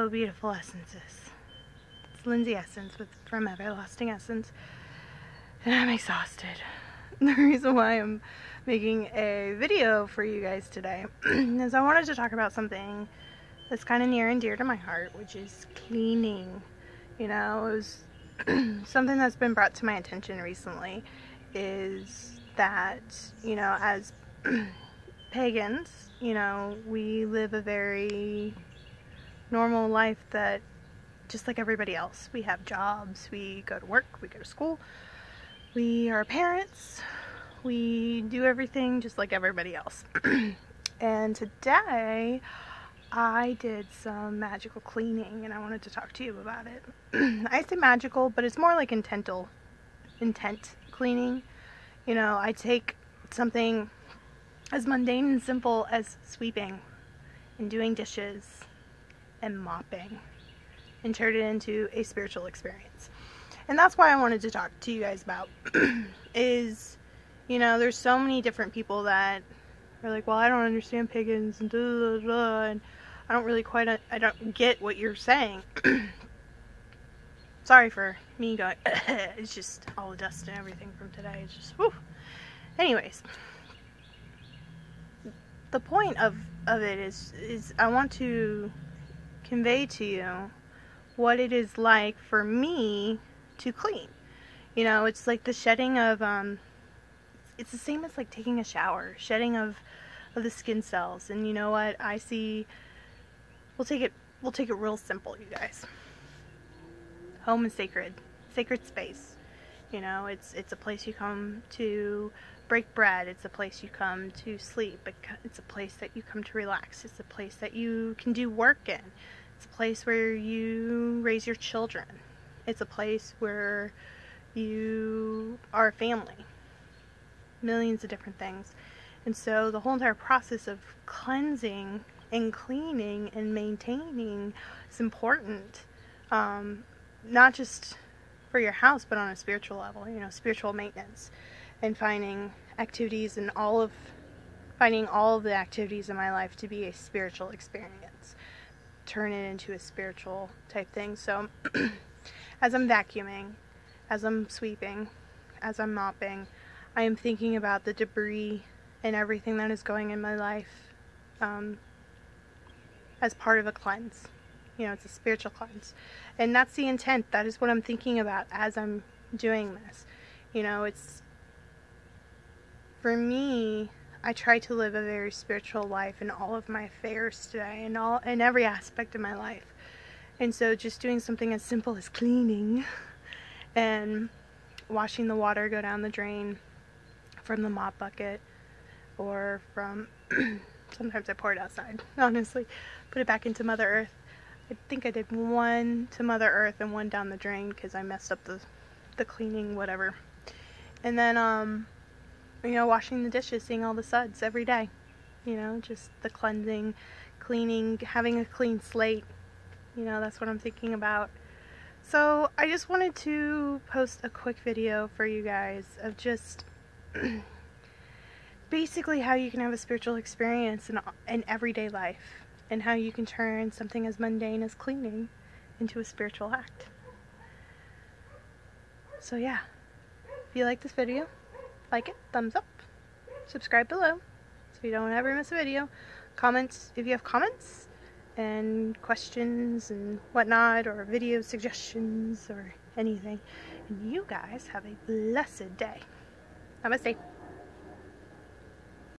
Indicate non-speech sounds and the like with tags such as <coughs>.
Hello, beautiful essences. It's Lindsay Essence with from Everlasting Essence, and I'm exhausted. <laughs> The reason why I'm making a video for you guys today <clears throat> is I wanted to talk about something that's kind of near and dear to my heart, which is cleaning. You know, it was <clears throat> something that's been brought to my attention recently is that, you know, as <clears throat> pagans, you know, we live a very normal life that just like everybody else. We have jobs, we go to work, we go to school, we are parents, we do everything just like everybody else. <clears throat> and today I did some magical cleaning and I wanted to talk to you about it. <clears throat> I say magical, but it's more like intental, intent cleaning. You know, I take something as mundane and simple as sweeping and doing dishes and mopping and turn it into a spiritual experience. And that's why I wanted to talk to you guys about <clears throat> is you know, there's so many different people that are like, well, I don't understand pagans and and I don't really quite, I don't get what you're saying. <clears throat> Sorry for me going, <coughs> it's just all the dust and everything from today. It's just, whew. Anyways, the point of, of it is, is I want to convey to you what it is like for me to clean. You know, it's like the shedding of, um, it's the same as like taking a shower, shedding of, of the skin cells. And you know what? I see, we'll take it, we'll take it real simple, you guys. Home is sacred, sacred space. You know, it's, it's a place you come to break bread. It's a place you come to sleep. It's a place that you come to relax. It's a place that you can do work in. It's a place where you raise your children. It's a place where you are a family. Millions of different things. And so the whole entire process of cleansing and cleaning and maintaining is important. Um, not just for your house, but on a spiritual level, you know, spiritual maintenance and finding activities and all of finding all of the activities in my life to be a spiritual experience turn it into a spiritual type thing. So <clears throat> as I'm vacuuming, as I'm sweeping, as I'm mopping, I am thinking about the debris and everything that is going in my life um, as part of a cleanse. You know, it's a spiritual cleanse. And that's the intent. That is what I'm thinking about as I'm doing this. You know, it's for me, I try to live a very spiritual life in all of my affairs today and all in every aspect of my life. And so just doing something as simple as cleaning <laughs> and washing the water go down the drain from the mop bucket or from <clears throat> sometimes I pour it outside, <laughs> honestly. Put it back into Mother Earth. I think I did one to Mother Earth and one down the drain because I messed up the the cleaning whatever. And then um you know, washing the dishes, seeing all the suds every day. You know, just the cleansing, cleaning, having a clean slate. You know, that's what I'm thinking about. So I just wanted to post a quick video for you guys of just <clears throat> basically how you can have a spiritual experience in, in everyday life and how you can turn something as mundane as cleaning into a spiritual act. So yeah, if you like this video, like it, thumbs up, subscribe below so you don't ever miss a video. Comments if you have comments and questions and whatnot or video suggestions or anything. And you guys have a blessed day. Namaste.